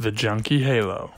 The Junkie Halo.